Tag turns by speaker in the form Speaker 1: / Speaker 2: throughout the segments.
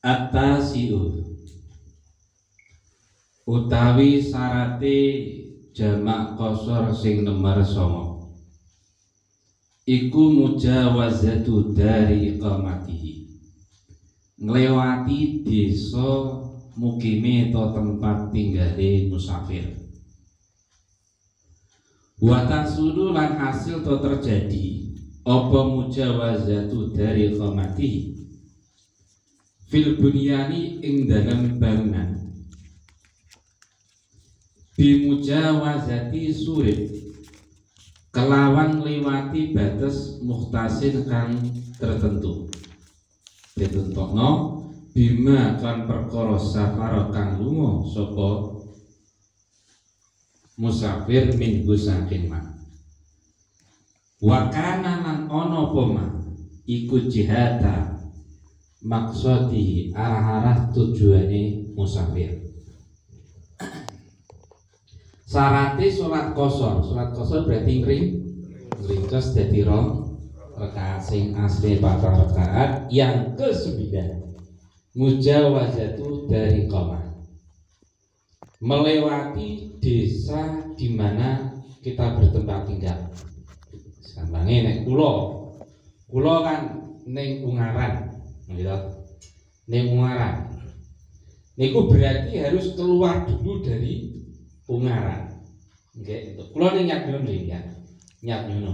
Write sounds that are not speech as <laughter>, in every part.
Speaker 1: At-tasiu. Utawi sarate jamak kosor sing nomor songo. Iku mujawazatu dari iqamatihi. Nglewati desa mukime atau tempat tinggale musafir. Wata sudu lan hasil to terjadi apa mujawazatu dari iqamatihi fil bunyani ing dalam bangunan bimujawazati surit kelawan liwati batas muhtasin kang tertentu. Ditentokno bima kan perkara safar kang lunga sapa? Musafir minggu saking man wa kana lan ana apa iku jihada maksudi arah-arah tujuane musafir. Sarate sholat kosor, sholat kosor berarti ngring ringkes jadi rom rakaat sing asli patah rakaat. Yang ke sembilan mujawazatu dari koma. Melewati desa di mana kita bertempat tinggal. Sambange nek kulo, kulo kan neng Ungaran, gitu. Neng Ungaran. Niku berarti harus keluar dulu dari Ungaran. Nggih, itu. Kula ning Nyadyono ya. Nyadyono.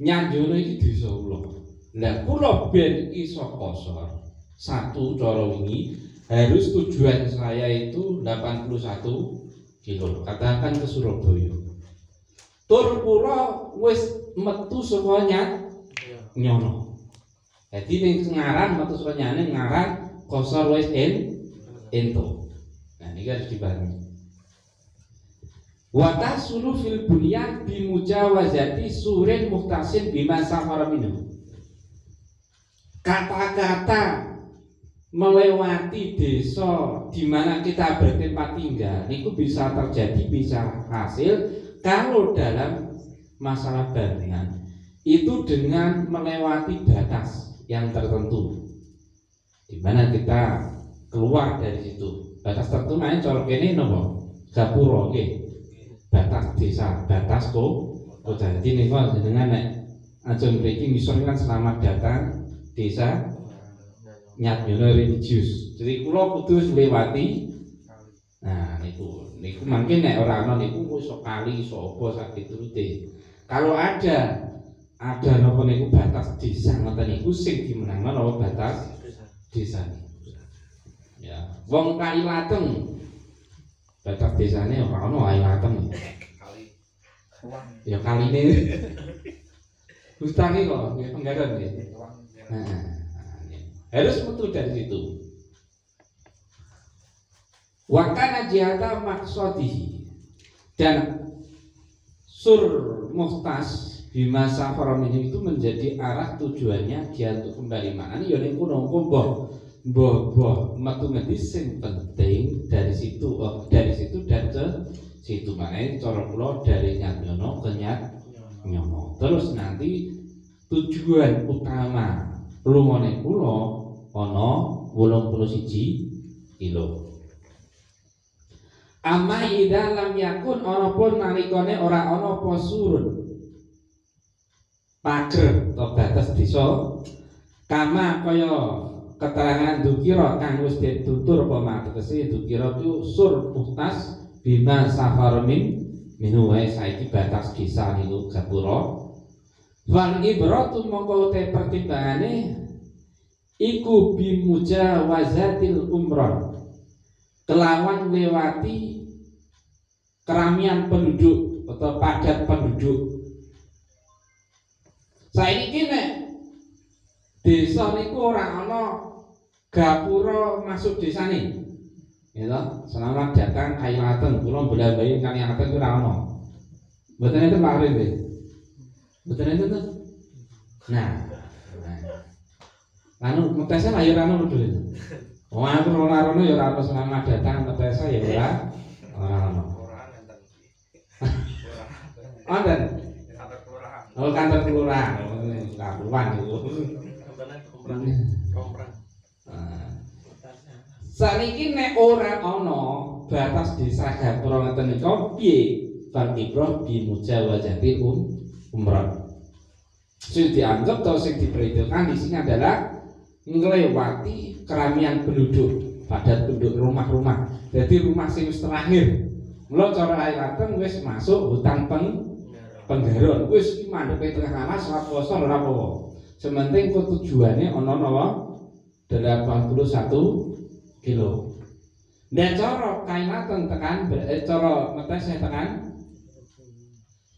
Speaker 1: Nyadyono iki desa kula. Lah kula ben iso kosor. Satu cara wingi harus tujuan saya itu 81 kilo. Katakan ke Surabaya. Tur kula wis metu saka nyat nyono. Jadi ning ngaran metu saka nyane ngaran kosor wis en ento. Nah, ini harus dibangun. Wa tahsulu fil bunyan bi mujawazati surin muhtasin bima safara minhu. Kata-kata melewati desa di mana kita bertempat tinggal itu bisa terjadi bisa hasil kalau dalam masalah bangunan itu dengan melewati batas yang tertentu di mana kita keluar dari situ batas tertentu main colok ini nopo gapuro okay batas desa, batas ko kota. Jadi niku dengan nek ajeng mriki ngisor kan selamat datang desa nyat nyono religius. Jadi kula kudu lewati Nah, niku niku mungkin nek ora ana niku iso kali iso apa sak diturute. Kalau ada ada napa niku batas desa ngoten niku sing dimenangno napa batas desa. Ya, wong kali lateng batas desanya ora ono ae lateng. Ya kali ini. Hutangi kok, ya penggaran ya. Nah, harus metu dari situ. Wakana jihata maksodihi dan sur muhtas safaron ini itu menjadi arah tujuannya dia untuk kembali mana ya ning kono mbah mbah mbah metu ngendi sing penting dari situ oh, dari situ dan ke situ. Mana cara kula dari nyatnyono ke nyat nyono terus nanti tujuan utama lumone kula ana 81 kilo Amma ida lam yakun ana pun nalikane ora ana apa. Pager atau batas desa kama kaya keterangan dukira kang wis ditutur apa makese dukira itu sur muhtas bima safar min minu saiki batas desa niku gapura. Wal ibratu mongko te pertimbangane iku bimujawazatil umrah kelawan lewati keramian penduduk atau padat penduduk. Saya ini nek desa niku ora ana gapura masuk desa nih. Ya selamat datang Kalimantan, kula bola bayi Kalimantan itu ora ana. Mboten itu Pak Arif. Mboten itu tuh. Nah. Anu ngetesnya lah ya ora ono dulu. Oh aku ora rono ya ora ono selamat datang ngetesnya ya ora ora ono. Wonten. Oh kantor kelurahan, karuan itu.
Speaker 2: Komprang. Komprang.
Speaker 1: Nah, Saniki nek ora ana batas desa Gapura ngeten nika piye Bang Ibroh bi mujawazati um umrah. Sing dianggap atau sing diperhitungkan di sini adalah ngelewati keramian penduduk, padat penduduk rumah-rumah. Jadi rumah sing terakhir. Mula cara air wis masuk hutan peng penggaron. Wis iki mandhepe tengah alas ora poso ora apa-apa. Sementing kok tujuannya ana napa 81 kilo. Dan cara kainatan tekan eh, cara ngetes tekan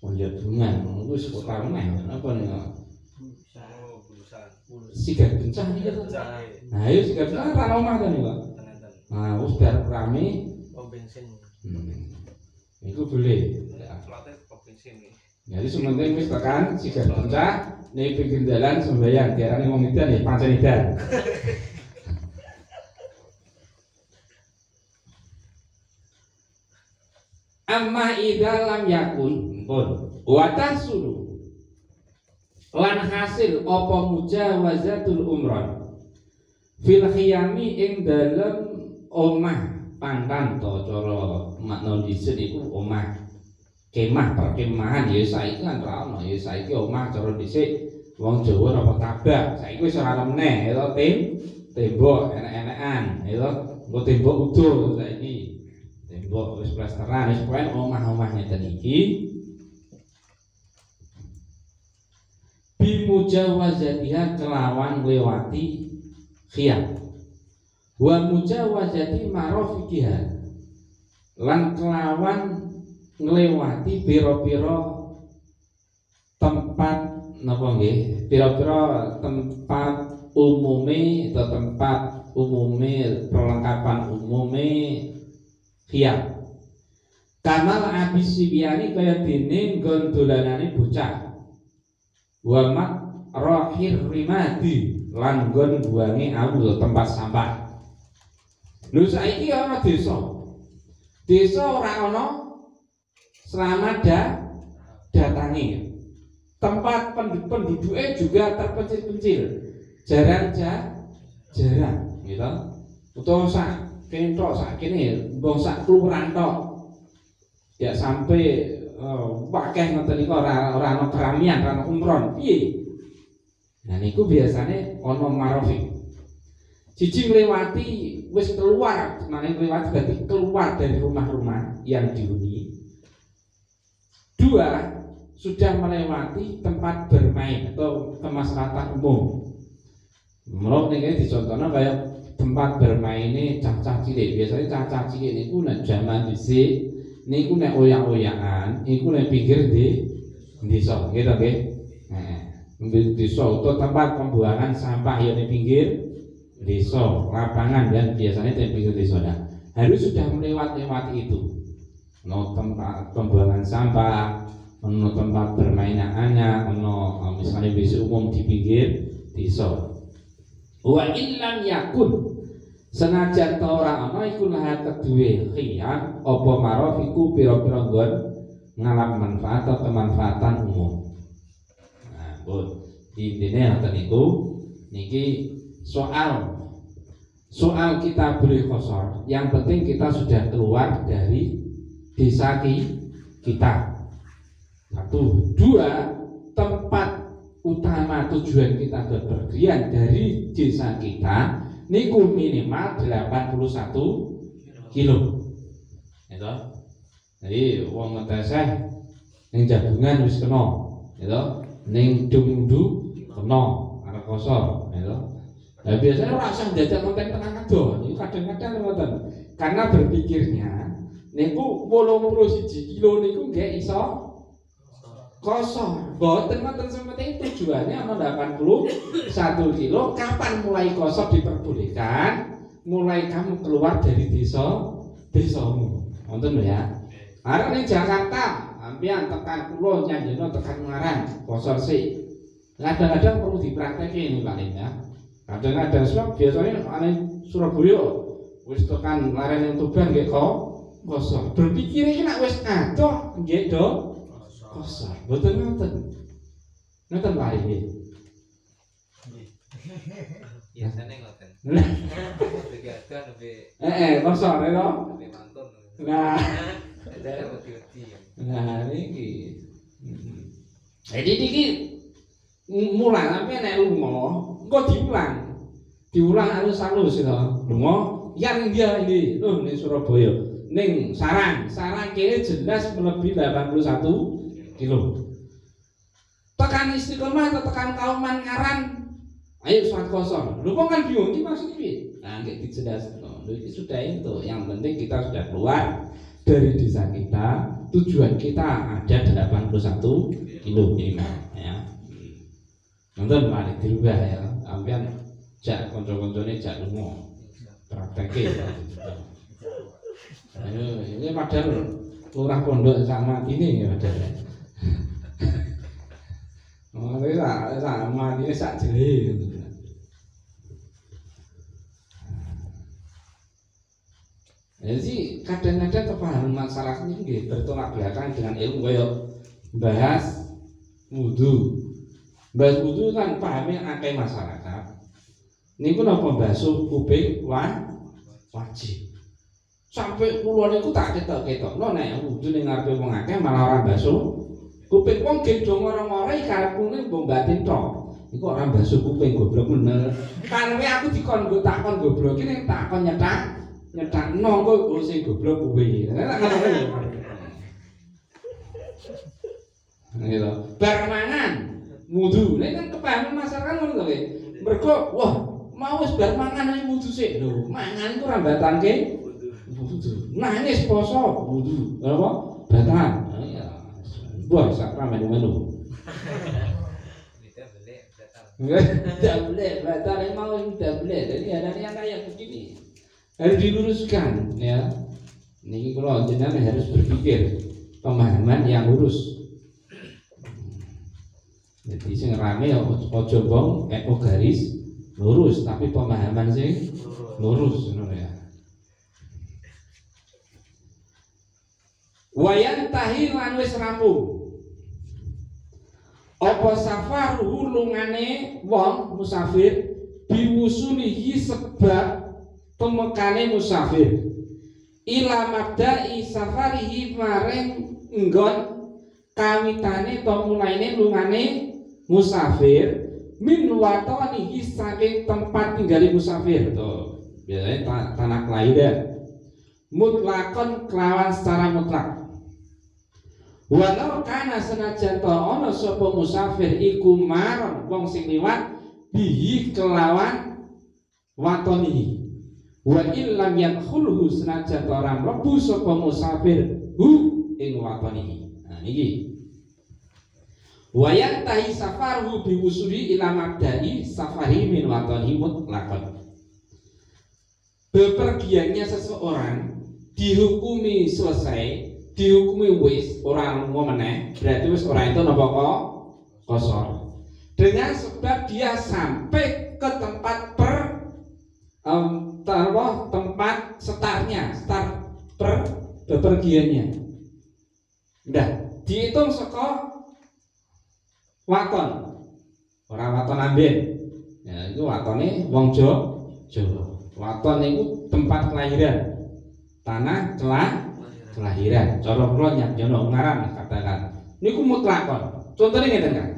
Speaker 1: Oh ya wis kota meneh apa nih? Sigar bencah iki.
Speaker 2: Jahe.
Speaker 1: Nah, ayo sigar bencah kan omah kan Pak. Nah, wis bar rame.
Speaker 2: Oh, bensin.
Speaker 1: Hmm. Iku boleh. Ya.
Speaker 2: Bensin nih.
Speaker 1: Jadi sementing wis tekan sigar bencah ning pinggir dalan sembayang diarani wong edan ya pancen edan. Amma idza yakun pun wa tasulu. Lan hasil apa mujawazatul umrah? Fil khiyami ing dalem omah pangkan to cara makna dhisik omah kemah perkemahan ya saiki kan ora ono ya saiki omah cara dhisik wong Jawa apa tabak. Saiki wis ora meneh ya tim tembok enak-enakan ya engko tembok utuh saiki. Tembok wis plesteran. Wis pokoke omah-omah ngeten iki. Bimujawazatiha kelawan lewati khiyam wa mujawazati marofikiha lan kelawan nglewati pira-pira tempat napa nggih? Pira-pira tempat umume atau tempat umume perlengkapan umume khiyam Kamal abis sibiani kaya dene nggon dolanane bocah. Wa mak rohir rimadi lan nggon buange awul tempat sampah. Lho saiki ana desa. Desa ora ana selama da datangi. Tempat penduduk penduduknya juga terpencil-pencil. Jarang ja, jarang gitu. Utawa sak kene tok sak kene mbong sak kelurahan tok. Ya sampai uh, wakeh ngoten niku ora ora ana keramian ora umron. Piye? Nah niku biasanya ana marofik. Cici melewati wis keluar, mana melewati berarti keluar dari rumah-rumah yang dihuni. Dua, sudah melewati tempat bermain atau kemaslahatan umum. Menurut ini dicontohnya kayak tempat bermain ini cacah cilik. Biasanya cacah cilik ini ku nek zaman dhisik niku nek oyak-oyakan, niku nek pinggir di desa, gitu nggih. Nah, di desa atau tempat pembuangan sampah yang di pinggir desa, lapangan dan biasanya di pinggir desa. Nah, harus sudah melewati-lewati itu. No tempat pembuangan sampah, ono tempat bermain anak, ono eh, misalnya bis umum di pinggir desa. Wa illam yakun senajan ta ora ana iku lahat kedue khiyam apa marof iku pira-pira nggon ngalap manfaat atau kemanfaatan umum. Nah, pun intine ngoten niku niki soal soal kita boleh kosor yang penting kita sudah keluar dari desa ki- kita. Satu. Dua tempat utama tujuan kita bepergian dari desa kita niku minimal 81 kilo. Itu jadi wong ngeteseh ning jabungan wis kena. Itu ning dumdu kena arek kosor. Itu Nah, biasanya ora usah jajak konten tengah ado, ini kadang-kadang ngoten. Karena berpikirnya niku 81 kilo niku nggak iso kosong. Boten ngoten sementing tujuannya ana 81 kilo. Kapan mulai kosong diperbolehkan? Mulai kamu keluar dari desa desamu. Wonten ya. Arek ning Jakarta, ampian tekan kulo nyanjeno tekan Ngarang, kosor sih. Kadang-kadang perlu dipraktekin ini Pak ya. Kadang-kadang sebab biasanya aneh Surabaya wis tekan laren yang Tuban nggih kok kosong. Berpikir iki nek wis adoh nggih do kosong. Mboten ngoten. Ngoten Pak ini.
Speaker 2: Biasanya ngoten. Lebih
Speaker 1: Eh, eh, kosong ya toh?
Speaker 2: lebih mantun.
Speaker 1: Nah. Nah, niki. Jadi niki mulang sampe nek lunga, engko diulang. Diulang halus-halus to. Lunga yang dia ini, loh ning Surabaya, ning Sarang. Sarang kene jelas melebihi 81 kilo. Tekan istiqomah atau tekan kauman ngaran Ayo suat kosong. Lu kok kan bingung ini maksudnya piye? Nah, nggak dijelaskan. Lu ini sudah itu. Yang penting kita sudah keluar dari desa kita. Tujuan kita ada 81 kilo minimal. Ya. Nonton mari dirubah ya. Ambian jak konco-koncone jak lunga. Prakteke. Ayo, ini padahal lurah pondok sama ini ya padahal. <laughs> Oh, sama ini sak jeli gitu. Jadi kadang-kadang kepahaman masalah ini bertolak belakang dengan ilmu kaya bahas wudhu. Bahas wudhu kan pahamnya akeh masyarakat. Niku napa basuh kuping wa wajib. Sampai kula niku tak ketok-ketokno nek wudhu ning ngarepe wong akeh malah ora basuh kuping wong gendong ora-ora karepune mbok batin tok. Iku ora basuh kuping goblok bener. Karepe aku dikon nggo takon goblok iki ning takon nyetak nyetak nongko oh sing goblok kuwi. Nek ngono kuwi. Gitu. Bar mangan wudu. Nek kan kepahaman masyarakat ngono to. Mergo wah mau wis bar mangan ae wudu sik lho. Mangan iku wudu. Nangis poso wudu. Apa? Batan. Ya. Wah, sak menu-menu.
Speaker 2: Tidak boleh datang.
Speaker 1: Tidak boleh, batal yang mau tidak boleh. Jadi ada yang kayak begini harus diluruskan ya. Ini kalau jenengan harus berpikir pemahaman yang lurus. Jadi sing rame ya ojo bong eko garis lurus tapi pemahaman sing lurus ngono ya. Wayan tahi lan wis rampung. Apa safaruhu lungane wong musafir biwusulihi sebab pemekane musafir. Ila mabda'i safarihi maring nggon kawitane to mulaine lungane musafir min watonihi saking tempat tinggali musafir. To biasanya ta- tanah kelahiran mutlakon kelawan secara mutlak Walau kana senajan to ana sapa musafir iku maron wong sing liwat bihi kelawan watonihi wa illam yadkhulhu senajan ora mlebu sapa musafir hu ing watonihi nah niki. Wa yantahi safaruhu bi wusuli ila mabda'i safari min watonihi mutlaqan bepergiannya seseorang dihukumi selesai dihukumi wis orang mau meneh berarti wis orang itu napa kok? Kosor. Dengan sebab dia sampai ke tempat per em, apa, tempat startnya start per bepergiannya. Udah dihitung saka waton. Orang waton ambil. Ya itu watone wong Jo Jawa. Waton itu tempat kelahiran. Tanah kelah kelahiran. Cara kula nyabjono ngaran katakan. Niku mutlakon. Contohnya ngeten kan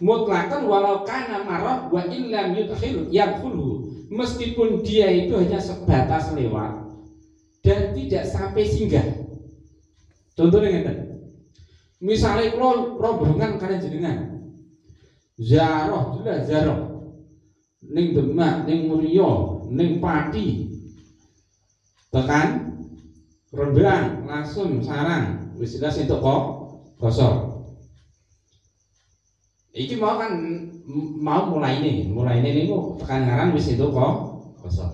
Speaker 1: mutlakon walau kana marah wa illam yudkhil yadkhulu meskipun dia itu hanya sebatas lewat dan tidak sampai singgah. Contohnya ngeten. Misalnya kula rombongan kalian jenengan. Zaroh jelas zaroh. Ning Demak ning Mulya ning Pati tekan Rembang, langsung sarang, wis jelas itu kok kosong. Iki mau kan mau mulai ini, mulai ini niku tekan ngaran wis itu kok kosong.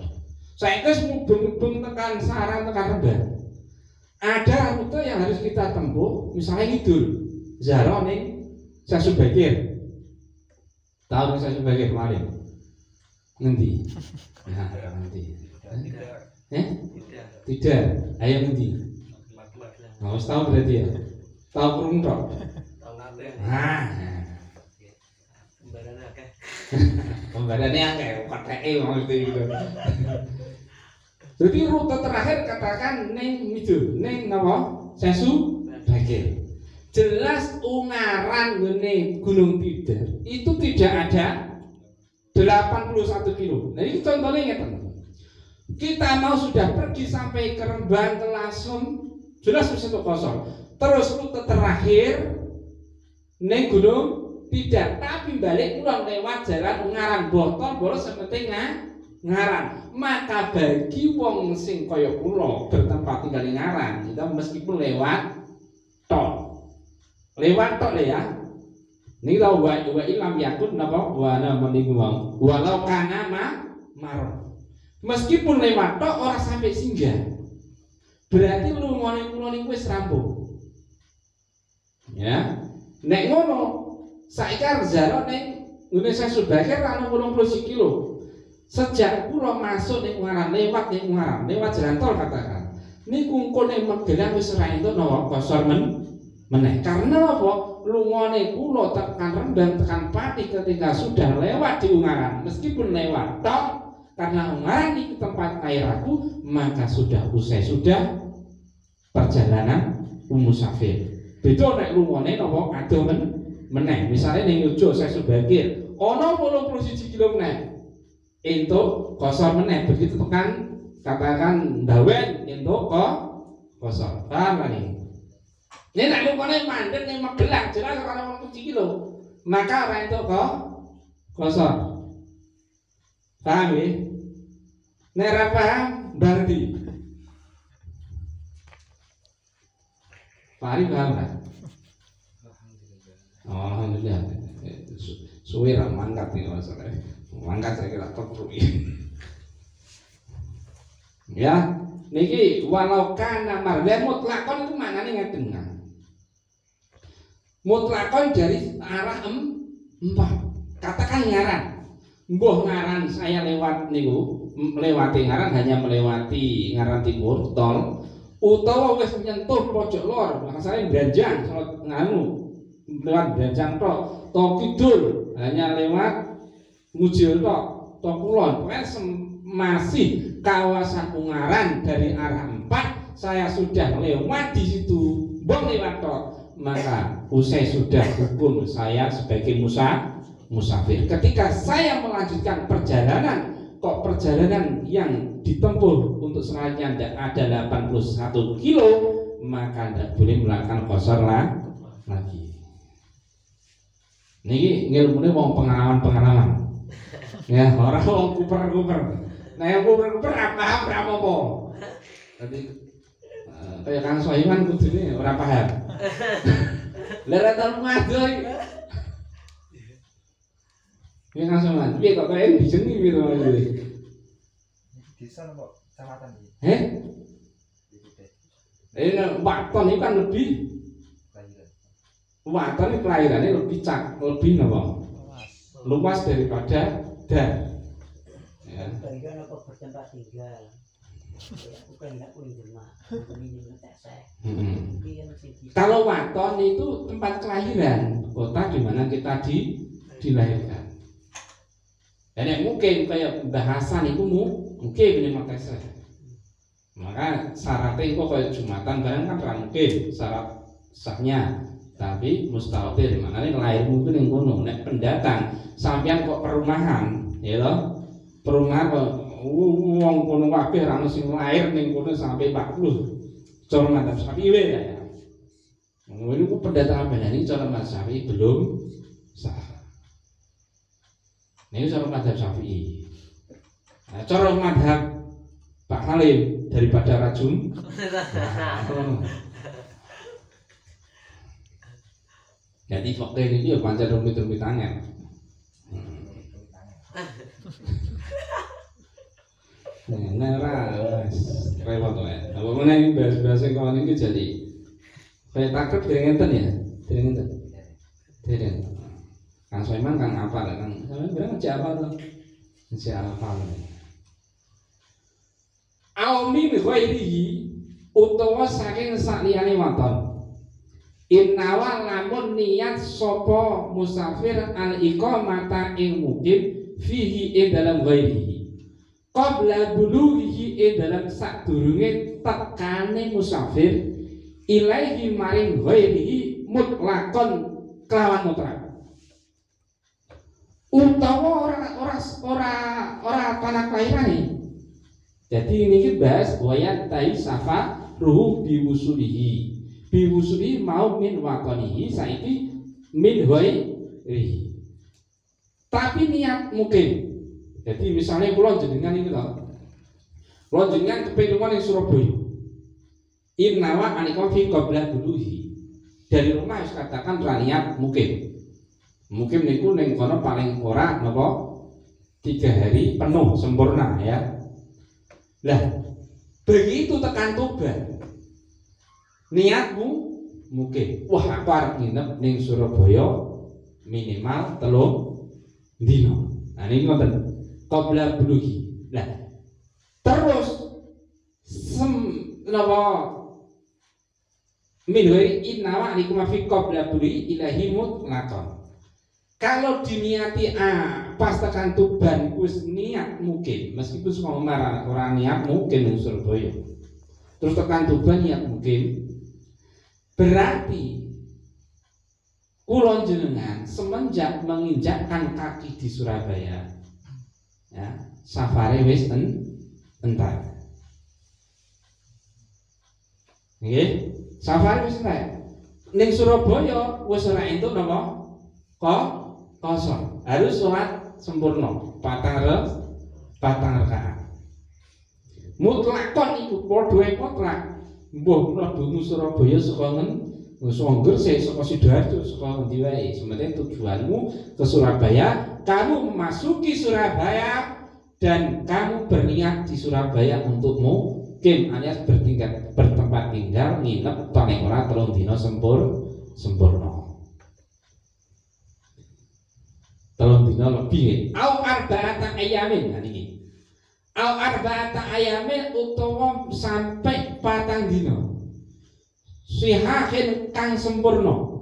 Speaker 1: Saya wis mubeng-mubeng tekan sarang tekan rembang. Ada rute yang harus kita tempuh, misalnya ngidul, Zaro nih, saya subakir. Tahu nih saya subakir kemarin? Nanti, <laughs> nah, nanti.
Speaker 2: Tidak.
Speaker 1: Eh?
Speaker 2: Tidak.
Speaker 1: Tidak, ayo nanti. Usah tahu berarti ya. Tahu kurung tok.
Speaker 2: Tahu nate.
Speaker 1: Ah,
Speaker 2: Sembarangan akeh. <laughs>
Speaker 1: Pembadannya akeh kotheke wong itu. Jadi rute terakhir katakan neng itu, neng napa? Sesu Bagir. Jelas Ungaran ngene Gunung Tidar itu tidak ada 81 kilo. Nah ini contohnya ngeten. Kita mau sudah pergi sampai ke Rembang, ke Lasem, jelas kosong. Terus rute terakhir neng Gunung tidak, tapi balik pulang lewat jalan Ungaran botol bolos sepenting ngaran. Maka bagi wong sing kaya kula bertempat tinggal di ngaran, kita meskipun lewat tol. Lewat tol ya. Ini tau wa wa ilam yakun napa wa ana mending wong. Walau kana ma mar. Meskipun lewat tok ora sampai singgah. Berarti lungone kula niku wis rampung. Ya. Nek ngono, saiki arep zaro ning ngene saya Subakir ana 80 kilo. Sejak kula masuk ning Ungaran lewat ning Ungaran, lewat jalan tol katakan. Niku kene Magelang wis ora entuk nawa kosor men meneh. Karena apa? Lungone kula tekan Rembang tekan Pati ketika sudah lewat di Ungaran, meskipun lewat tok karena Ungaran di tempat air aku, maka sudah usai sudah perjalanan musafir. Beda nek lungone napa adoh men meneh. Misale ning Yojo saya Subakir, ana 81 kilo meneh. Entuk kosor meneh begitu tekan katakan dawen entuk kok kosor. Paham kan ini? Nek lungone mandek ning Magelang jelas ora 81 kilo. Maka ora entuk kok kosor. Paham ya? Nek ora paham berarti Pari paham kan? Oh, alhamdulillah. Su- Suwe ra mangkat nih masalahnya. Mangkat saya kira keburu Ya, niki walau kana mardan mutlakon itu maknanya ngeten kan. Mutlakon dari arah em, empat. Katakan ngaran. Mbah ngaran saya lewat niku, melewati ngaran hanya melewati ngaran timur tol utawa wis nyentuh pojok lor, saya Branjang salat nganu lewat Branjang tok, to kidul hanya lewat Mujil tok, to kulon. Masih kawasan Ungaran dari arah empat saya sudah lewat di situ, bong lewat tok. Maka usai sudah hukum saya sebagai musa musafir. Ketika saya melanjutkan perjalanan, kok perjalanan yang ditempuh untuk selanjutnya tidak ada 81 kilo, maka tidak boleh melakukan kosor lah lagi. Niki ngilmune wong pengalaman-pengalaman. Ya, orang wong kuper-kuper. Nah, yang kuper-kuper ora paham apa-apa. Dadi eh, kaya Kang Soiman kudune ora paham. <laughs> Lah ra tau ngado Ya Kang Soiman, piye kok kaya dijenengi piye to iki?
Speaker 2: Desa nopo kecamatan iki?
Speaker 1: Heh,
Speaker 2: Di
Speaker 1: ini waton ini kan lebih waton ini kelahirannya lebih cak, lebih apa? Luas daripada dan. Ya.
Speaker 3: Barikan apa bertempat tinggal. Ya, ini.
Speaker 1: Kalau waton itu tempat kelahiran, kota di mana kita di dilahirkan. Dan yang mungkin kayak bahasan itu mu, mungkin ini makasih. Maka syaratnya kok kayak jumatan barang kan mungkin syarat sahnya. Tapi mustahil mana nih lahir mungkin yang kono. Nek pendatang sampean kok perumahan, ya loh. Perumahan kok wong kono kabeh ra sing lahir ning kono sampai 40. Cara mantap sapi ya. Ini kok pendataan apa ini cara mazhab Syafi'i belum sah. Ini cara mazhab Syafi'i. Nah, cara mazhab Pak Halim daripada racun. Nah, <laughs> Jadi fakir ini ya pancen rumit-rumit angel. Nah, ora wis repot wae. Apa meneh iki bahas-bahas kawan iki jadi kayak dereng ngenten ya? Ngenten. Kang Soiman kang apa lah kang? Sampeyan bilang ngejak apa tuh? Ngejak apa lah. Aumi bi ghairihi utawa saking sakliyane waton. Innawa lamun niat sopo musafir al iqamata ing mukim fihi ing dalam ghairihi qabla bulughihi ing dalam sadurunge tekane musafir ilaihi maring ghairihi mutlakon kelawan mutlak utawa ora ora ora ora tanah kelairane jadi ini bahas wayat tai safa ruhu biwusulihi. Biwusuli mau min wakonihi saiki min rihi. Tapi niat mungkin. Jadi misalnya pulau jenengan ini loh pulau jenengan kepentingan yang Surabaya. Innawa anikom fi qabla duluhi. Dari rumah harus katakan niat mungkin mungkin niku neng kono paling ora nopo tiga hari penuh sempurna ya. Lah begitu tekan tuban niatmu mungkin wah aku harus nginep ning Surabaya minimal telung dino nah ini ngoten. Qabla buluhi. Nah terus sem napa? Min ghairi innawa alikum fi qabla buluhi ilahi kalau diniati ah pas tekan tuban wis niat mungkin meskipun semua marah orang niat mungkin ning Surabaya terus tekan tuban niat mungkin Berarti kulon jenengan semenjak menginjakkan kaki di Surabaya ya, safari wis en, entar. Nggih, safari wis entar. Surabaya wis ora entuk? Kok kosong. Harus sholat sempurna, patang re, patang rakaat. Mutlakon iku padha mutlak Mbah mlebu Surabaya saka ngen saka Gresik saka Sidoarjo saka ngendi wae. Sementing tujuanmu ke Surabaya, kamu memasuki Surabaya dan kamu berniat di Surabaya untukmu kim alias bertingkat bertempat tinggal nginep paling ora telung dina sempur sempurna. Telung dina lebih. Au arba'ata ayamin. Nah niki. Al arba'ata ayamin utawa sampai patang dino sihahin kang sempurna.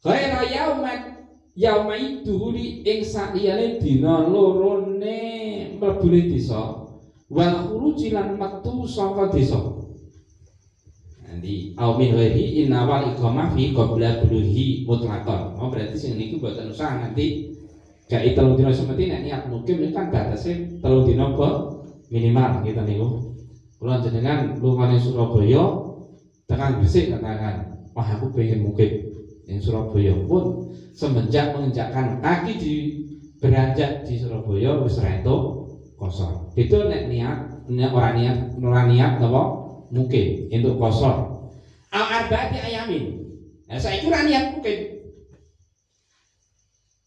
Speaker 1: Ghaira yaumat yauma iduhuli ing saliyane dina lorone mlebune desa. Wal khuruji lan metu saka desa Nanti au min ghairi inna wal iqamah fi qabla buluhi mutlaqan. Oh berarti sing niki boten usah nanti Kayak telung dino semeti nek niat mukim ini kan batasnya telung dino ke minimal gitu niku. Kalau jenengan lumane Surabaya tekan Gresik katakan, wah aku pengen mukim yang Surabaya pun semenjak menginjakkan kaki di beranjak di Surabaya wis rento kosong. Itu nek niat, orang niat, ora niat napa mungkin untuk kosong. Al arba'ati ayamin. Nah, saya kira niat mungkin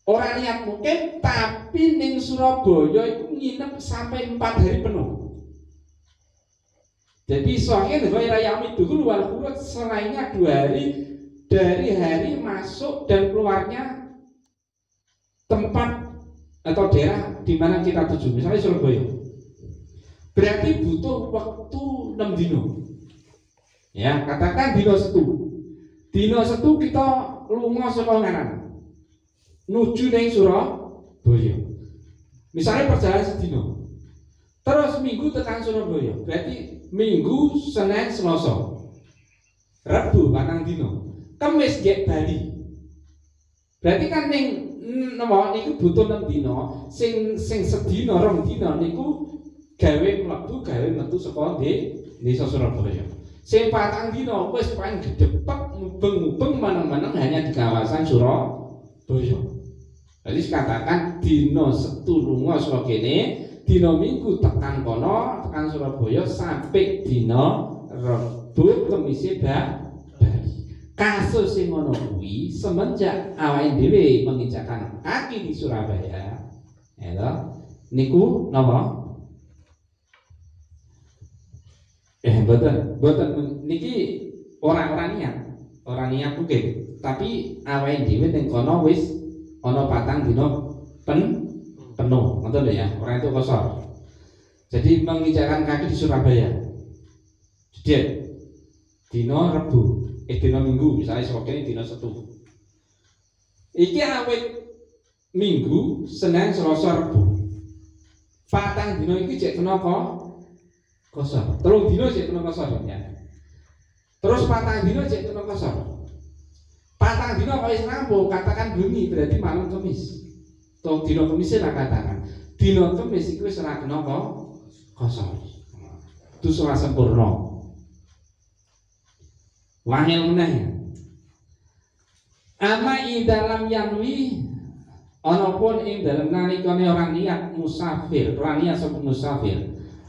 Speaker 1: Orang niat mungkin tapi ning Surabaya itu nginep sampai empat hari penuh. Jadi soalnya Ghaira Yami dulu wal kurut selainnya dua hari dari hari masuk dan keluarnya tempat atau daerah di mana kita tuju, misalnya Surabaya. Berarti butuh waktu 6 dino. Ya, katakan dino setu. Dino setu kita lunga saka ngaran nuju neng Surabaya. Misalnya perjalanan sedino. Terus minggu tekan Surabaya. Berarti minggu, Senin, Selasa. Rabu patang dino. Kamis gek Bali. Berarti kan ning napa niku butuh 6 dino. Sing sing sedina rong dino niku gawe mlebu gawe metu saka desa Surabaya. Sing patang dino wis paling gedepek mubeng-mubeng maneng-maneng hanya di kawasan Surabaya. Jadi katakan dino setu lunga saka kene, dino minggu tekan kono, tekan Surabaya sampai dino Rebo Kemis Bali. Kasus sing ngono kuwi semenjak awake dhewe menginjakan kaki di Surabaya, ya niku napa? Eh, boten, boten. Niki orang-orang niat, orang niat mungkin, tapi awake dhewe ning kono wis ono patang dino pen penuh. Ngoten ya orang itu kosong. Jadi menginjakkan kaki di Surabaya. Jadi dina Rebu, eh dina Minggu, misalnya saka kene dina Setu. Iki awit Minggu, Senin, Selasa, Rebu. Patang dina iki jek kena kok kosor. Telung dina jek kena kosor ya. Terus patang dina jek kena kosor. Patang kok wis rampung, katakan bengi berarti malam Kamis. Tong dina Kamis lah katakan. Dina Kamis iku wis ora kena kok kosor. Itu ora sempurna. Wangil meneh. Ama i dalam yanwi ana pun ing dalem nalikane orang niat musafir, ora niat sapa musafir.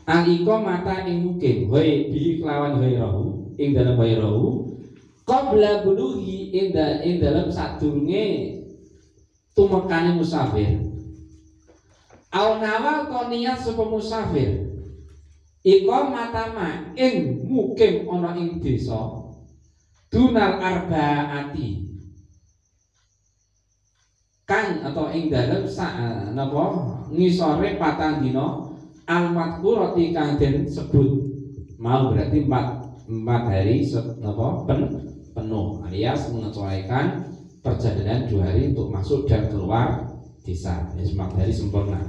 Speaker 1: Ang iko mata ing mukim, hoi bihi kelawan ghairahu, ing dalem ghairahu, qabla buluhi ing da, ing dalem sadurunge tumekane musafir. Au nawal to niat sapa musafir. Iko matama ing mukim ana ing desa dunal arbaati kang atau ing dalem sa napa ngisore patang dina al madkurati kang den sebut mau berarti empat empat hari napa pen, penuh alias mengecualikan perjalanan dua hari untuk masuk dan keluar desa. Ya empat hari sempurna.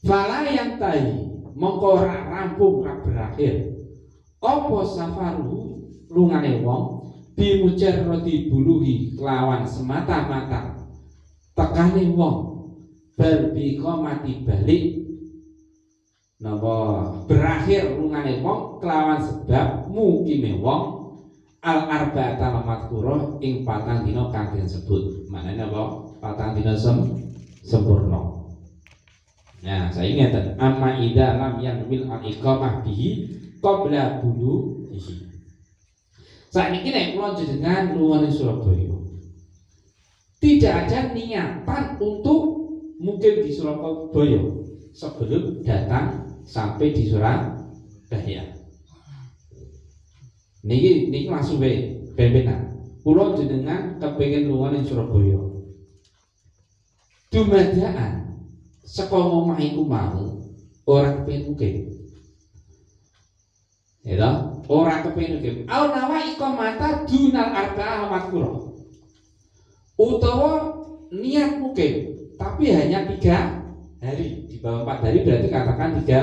Speaker 1: Fala yang tai mongko ora rampung ora berakhir. Apa safaru lungane wong bimujar roti buluhi kelawan semata-mata. Tekane wong berbiko mati balik napa berakhir lungane wong kelawan sebab mukime wong al arba'ata matkuro ing patang dina kang den sebut maknane apa patang dina sem sempurna Nah, saya ingat amma ida lam yang wil al iqamah bihi qabla bulu bihi. Saat ini nek kula jenengan lunga Surabaya. Tidak ada niatan untuk mungkin di Surabaya sebelum datang sampai di Surabaya. Niki niki langsung bae ben-benan. Kula jenengan kepengin lunga ning Surabaya. Dumadaan saka omah iku mau ora kepengin. Ya toh? ora kepengin mungkin. Au nawa iqamata dunal arba'a makruh. Utawa niat mungkin tapi hanya tiga hari bawah empat hari berarti katakan tiga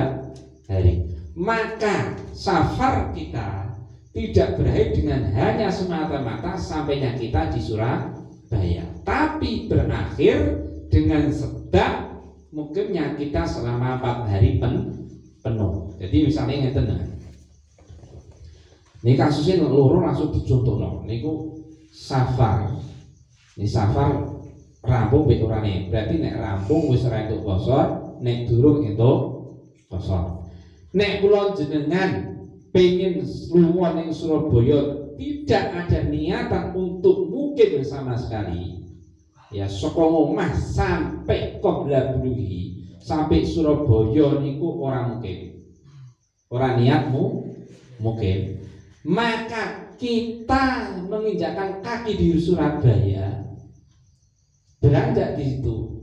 Speaker 1: hari. Maka safar kita tidak berakhir dengan hanya semata-mata sampainya kita di Surabaya. Tapi berakhir dengan sebab mungkinnya kita selama empat hari pen, penuh. Jadi misalnya ngeten nah. ini kasusnya loro langsung dicontoh ini safar. Ini safar rampung orane. Berarti nek rampung wis ora entuk kosor, nek durung entuk kosor. Nek kula jenengan pengen lunga ning Surabaya tidak ada niatan untuk mungkin sama sekali. Ya saka omah sampai qabla buluhi sampai Surabaya niku ora mungkin. Ora niatmu mungkin. Maka kita menginjakkan kaki di Surabaya beranjak di situ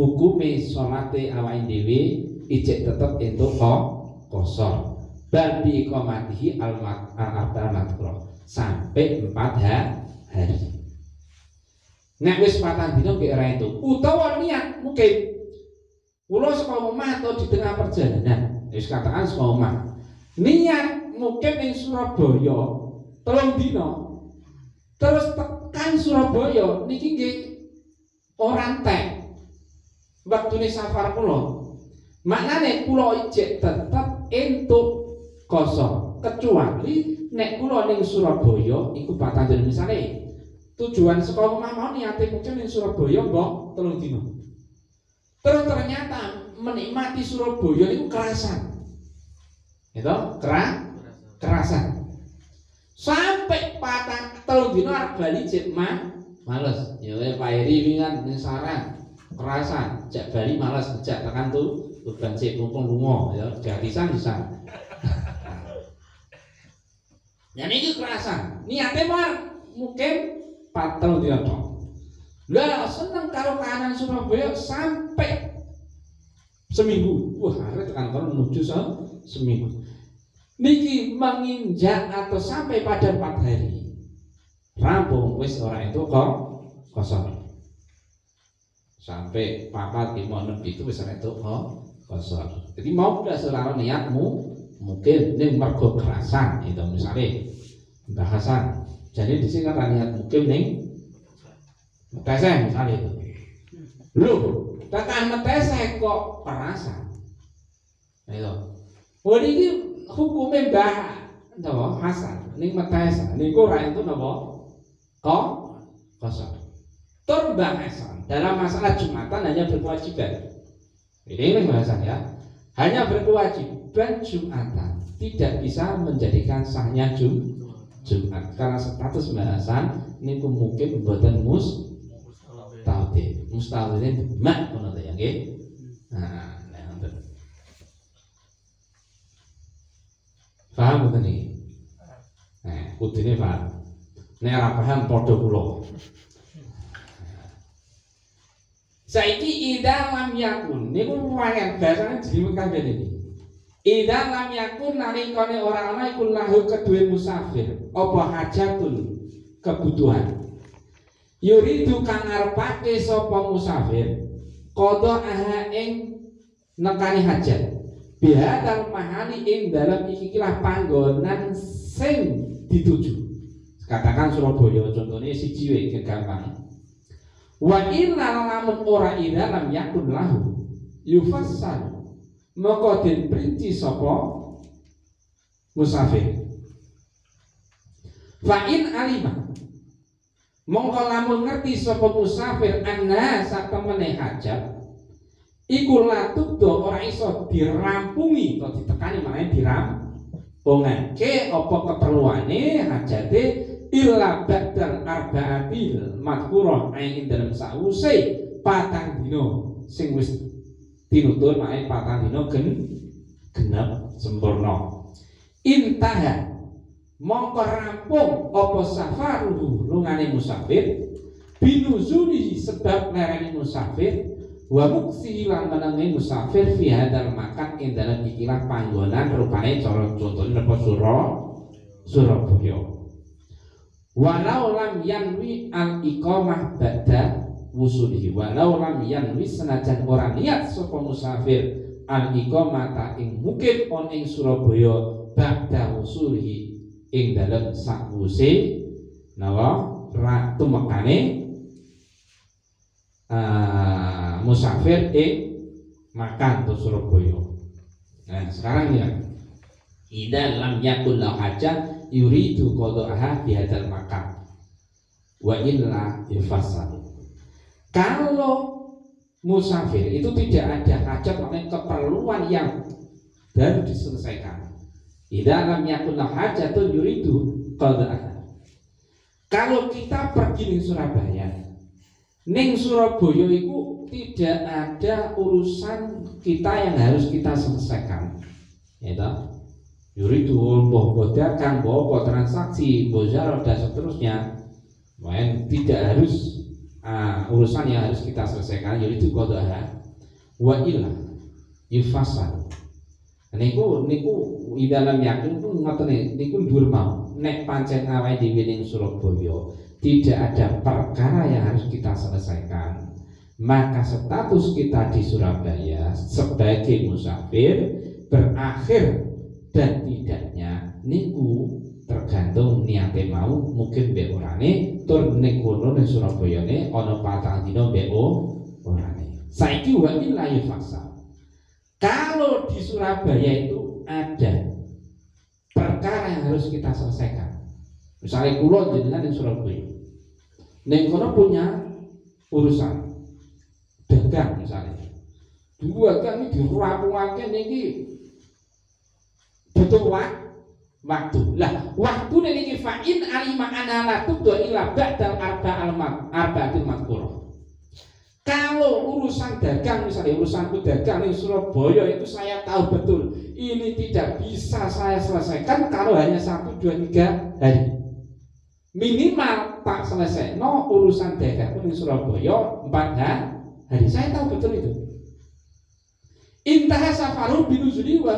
Speaker 1: hukume salate awake dhewe ijek tetep kok kosong bal bi iqamatihi al arba makro. Sampai empat ha- hari. Nek wis patang dina nggih ora entuk. Utawa niat mungkin. Kula saka omah atau di tengah perjalanan. Wis katakan saka omah. Niat mungkin ning Surabaya telung dina. Terus tekan Surabaya niki nggih orang teh waktu ini safar kula maknane kula ijek tetep entuk kosong. Kecuali nek kula ning Surabaya iku patang dina misale. Tujuan sekolah omah mau niate mungkin ning Surabaya mbok telung dina. Terus ternyata menikmati Surabaya itu kerasan. Itu kera kerasan. Sampai patang telung dina arep bali mah males. Ya Pak Eri wingan ning kerasan jak bali males jak tekan tuh beban sik mumpung lunga ya. Gratisan bisa Ya niki kerasan niate mar mungkin patel dia tok lah seneng karo kahanan Surabaya sampai seminggu. Wah arek tekan kono menuju se seminggu. Niki menginjak atau sampai pada empat hari. Rampung wis orang itu kok kosong sampai papat lima enam itu wis orang itu kosong. Jadi mau udah selalu niatmu mungkin ini mergo kerasan itu misalnya. Bahasan. Jadi di sini kan niat mungkin nih meteseh misalnya itu. Lu tekan meteseh kok kerasan. Itu oh ini hukumnya mbah napa? Hasan. Ning metesa niku ra itu napa? Kok kosong tur mbah Hasan. Dalam masalah Jumatan hanya berkewajiban. Ini ini bahasan ya. Hanya berkewajiban Jumatan tidak bisa menjadikan sahnya Jum Jumat. Karena status bahasan ini mungkin buatan mus tauhid. Ini mak ngono ya nggih? Nah Paham betul nih? Nah, kudune paham. Nek ora paham padha kula. Saiki ida lam yakun. Niku lumayan bahasane jlimet kabeh iki. Ida lam yakun nalikane ora ana iku lahu kedue musafir. Apa hajatun? Kebutuhan. Yuridu kang ngarepake sapa musafir qada aha ing nekani hajat. Bihadal mahali ing dalam ikilah panggonan sing dituju. Katakan Surabaya contohnya si ciwe gampang wa illa lamun ora ida lam yakun lahu yufassal. Maka den perinci sapa musafir. Fa in alima mongko lamun ngerti sapa musafir anna sak temene hajat iku latuk do ora iso dirampungi atau ditekani makanya dirampungake apa keperluane hajate illa badal arbaatil madkurah ing dalam sause patang dino sing wis tinutur makanya patang dino gen genep sempurna. Intaha mongko rampung apa safaruhu lungane musafir binuzuli sebab lereni musafir wa muksi lan menengi musafir fi hadal makan ing dalam ikilah panggonan rupane cara contohnya napa sura Surabaya walau lam yanwi al iqamah ba'da wusulihi walau lam yanwi senajan ora niat sapa musafir al iqamah ta ing mungkin on ing Surabaya ba'da wusulihi ing dalam sakwuse nawa ra tumekane uh, musafir ing makan ke Surabaya. Nah, sekarang ya. Ida lam yakun la hajat yuridu qada'aha di hadal makan. Wa illa yufassal. Kalau musafir itu tidak ada hajat maknanya keperluan yang baru diselesaikan. Ida lam yakun hajatun yuridu qada'aha. Kalau kita pergi di Surabaya, Ning Surabaya itu tidak ada urusan kita yang harus kita selesaikan. Ya? Yuri itu boh dagang, boh transaksi, boh dan seterusnya. Main tidak harus uh, urusan yang harus kita selesaikan. Yuri itu kodoha wa ilah yufasal. Niku niku di dalam yakin pun ngoten niku dhuwur mau. Nek pancen awake dhewe ning Surabaya tidak ada perkara yang harus kita selesaikan maka status kita di Surabaya sebagai musafir berakhir dan tidaknya niku tergantung niate mau. Mungkin be orane tur ning kono ning Surabaya ne ana patang dina be orane. Saiki wa illa yufasa kalau di Surabaya itu ada perkara yang harus kita selesaikan. Misalnya kulo jenengan di Surabaya. Neng kono punya urusan. Dagang misalnya. Dua ini dirapungake niki butuh waktu. Lah, waktu niki fa'in alima anala tubdo ila ba'dal arba almat arba'atil makmurah. Kalau urusan dagang misalnya urusanku dagang di Surabaya itu saya tahu betul ini tidak bisa saya selesaikan kalau hanya satu dua tiga hari minimal tak selesai no urusan dagang di Surabaya empat hari saya tahu betul itu intah safaru binuzuli wa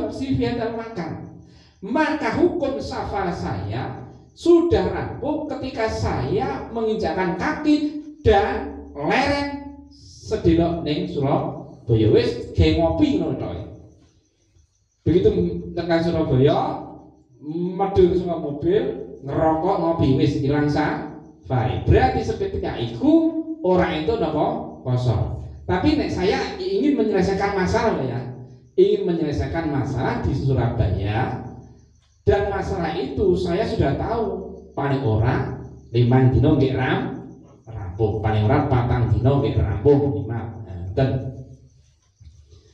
Speaker 1: makan maka hukum safar saya sudah rampung ketika saya menginjakkan kaki dan lereng sedelok ning Surabaya wis ge ngopi ngono. Begitu tekan Surabaya, medul semua mobil, ngerokok ngopi wis ilang safari. Berarti seketika itu orang itu nopo kosong. Tapi nek saya ingin menyelesaikan masalah ya, ingin menyelesaikan masalah di Surabaya dan masalah itu saya sudah tahu. Paling orang lima dino nggih ram rampung. Paling orang patang dino nggih rampung. Lima dan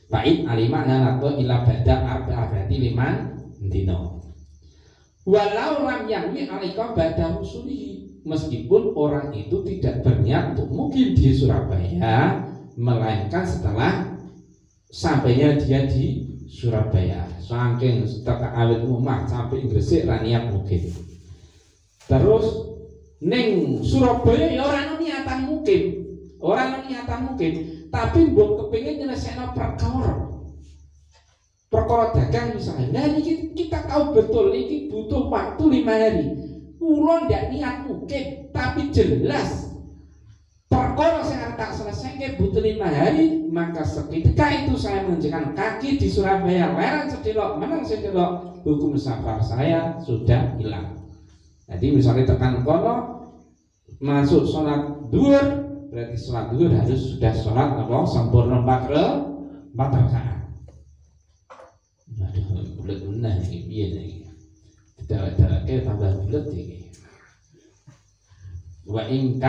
Speaker 1: Baik alima nanato ila bada arba berarti lima dino Walau lam yangwi alika bada musulihi Meskipun orang itu tidak berniat untuk mungkin di Surabaya Melainkan setelah sampainya dia di Surabaya. Saking teka awet rumah sampai Gresik ra mungkin terus ning Surabaya ya orang niatan mungkin orang niatan mungkin tapi mbok kepingin nyelesaikno perkara. Perkara dagang misalnya. Nah ini kita tahu betul ini butuh waktu lima hari. Pulau tidak niat mungkin tapi jelas perkara saya tak selesai butuh lima hari maka seketika itu saya menginjakan kaki di Surabaya lereng sedelok menang sedelok hukum safar saya sudah hilang. Jadi misalnya tekan kono masuk sholat duhur berarti sholat duhur harus sudah sholat apa? Sempurna empat re empat rakaat. Aduh bulat benar ini biar ini tidak ada tambah bulat ini. Wa in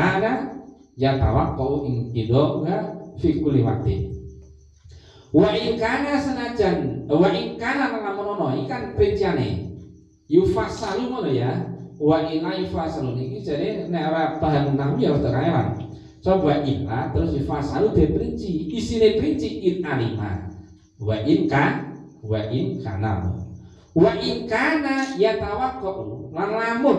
Speaker 1: ya ing idhoga fi kulli waqtin wa in kana senajan wa in kana lamun ono ikan princiane yufasalu ngono ya wa ila yufasalu. Iki jare nek ora paham nahwu ya rada kaelan coba ila terus yufasalu de perinci. Isine perinci in alima. Wa in kan wa in kana. Wa in kana ya tawakkau lan lamun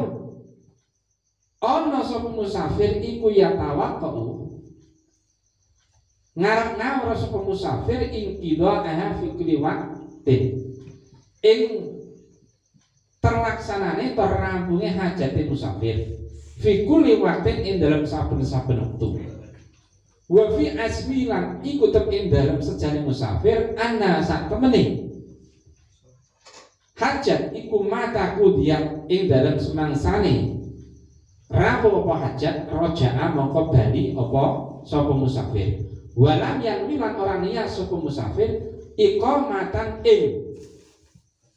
Speaker 1: ana sapa musafir iku ya tawakkau ngarep nawara sapa musafir ing kidha aha fi kulli waqtin. Ing terlaksanane terampunge hajate musafir. Fi kulli ing dalam saben-saben wektu wa fi asmi lan iku tep ing dalam sejane musafir ana sak temene. Hajat iku mata kudiyak ing dalam semangsane rapo apa hajat? Roja'a mongko bali apa? Sapa musafir. Walam yang milan orang niat sapa musafir iqamatan ing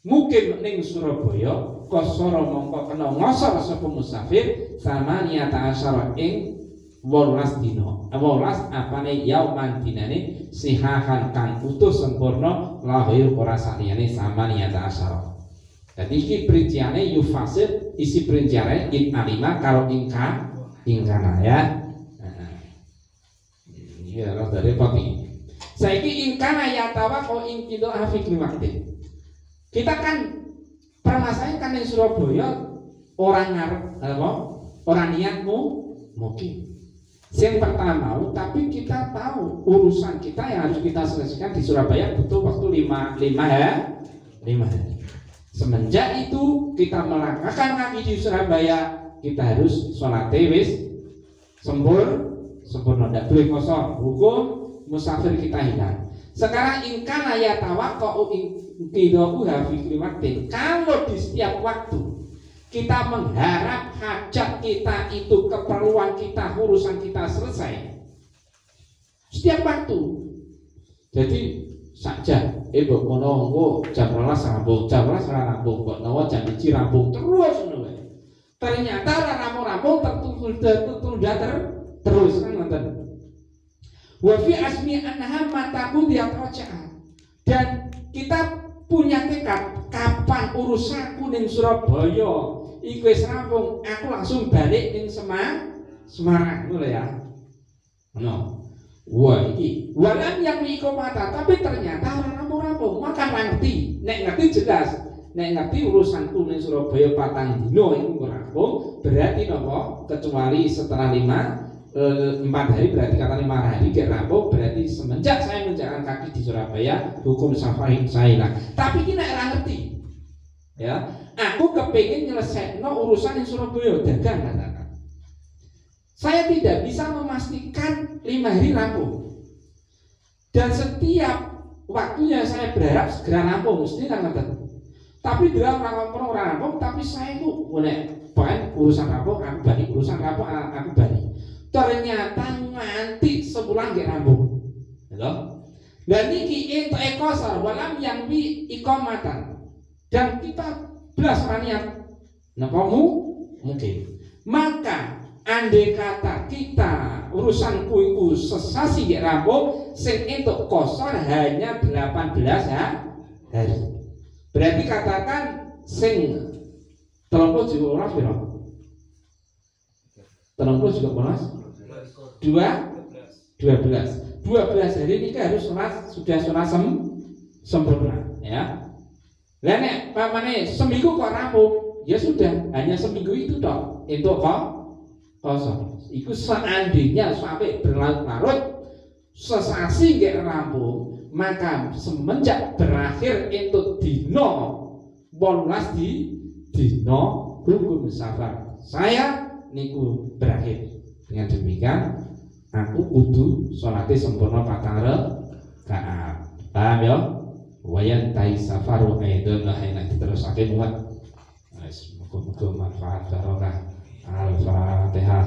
Speaker 1: mungkin ning Surabaya kosoro mongko kena ngosor sapa musafir sama niata asyara ing 18 dino 18 apane yauman dinane? Sihahan kang utuh sempurna lahir ora saliyane sama niata asyara jadi ini perinciannya yufasid isi perinciannya in alima kalau ingka ingkana ya. Iya, harus dari repot ini. Saiki ingkana ya tawa kau ingkido afik waktu. Kita kan permasalahan kan di Surabaya orang ngarep apa? Orang niatmu mungkin. Yang pertama, tapi kita tahu urusan kita yang harus kita selesaikan di Surabaya butuh waktu lima lima ya, lima hari. Semenjak itu kita melangkahkan kaki di Surabaya, kita harus sholat tewis sempur sempurna tidak boleh kosong. Hukum musafir kita hilang sekarang ingkana ya tawakkau inkidoku hafi klimatin kalau di setiap waktu kita mengharap hajat kita itu keperluan kita urusan kita selesai. Setiap waktu. Jadi saja mbok kono engko jam 12 rampung jam 12 ora rampung nawa jam 1 rampung terus ngono ternyata ora rampung-rampung tertunda tertunda ter terus kan ngoten. Wa fi asmi annaha mataku dia dan kita punya tekad kapan urusanku ning Surabaya iku wis rampung aku langsung balik ning Semarang Semarang ngono ya. No Wah iki. Walam yang mata tapi ternyata orang rampung-rampung maka ngerti. Nek ngerti jelas. Nek ngerti urusanku ning Surabaya patang dino iku rampung berarti nopo kecuali setelah lima empat hari berarti kata lima hari gak rampung berarti semenjak saya menjalan kaki di Surabaya hukum safari saya hilang. Tapi ini nek ngerti. Ya, aku kepingin nyelesain urusan yang Surabaya dagang katakan. Saya tidak bisa memastikan lima hari rampung. Dan setiap waktunya saya berharap segera rampung, mesti kan. Tapi dalam rampung orang rampung, tapi saya itu boleh poin urusan rampung, aku balik urusan rampung, aku balik. Ternyata nganti sebulan gak rampung. Gitu? Dan niki itu ekosar walam yang bi ikomatan dan kita belas niat napamu mungkin maka andai kata kita urusan kuiku sesasi gak rampung sing itu kosor hanya 18 ha- hari. Berarti katakan sing terlalu juga orang berapa? Terlalu juga orang dua? Dua belas. Dua belas hari ini harus sholat sudah sholat sem sempurna ya. Lah nek pamane seminggu kok rampung ya sudah hanya seminggu itu dong itu kok kosong itu seandainya sampai berlarut-larut sesasi nggak rampung maka semenjak berakhir itu dino bolas di dino hukum safar. Saya niku berakhir. Dengan demikian aku kudu sholatnya sempurna patang rakaat paham ya? Wayan tai safaru aidon lah yang diterusake muat Wes muga-muga manfaat barokah 然啊等一下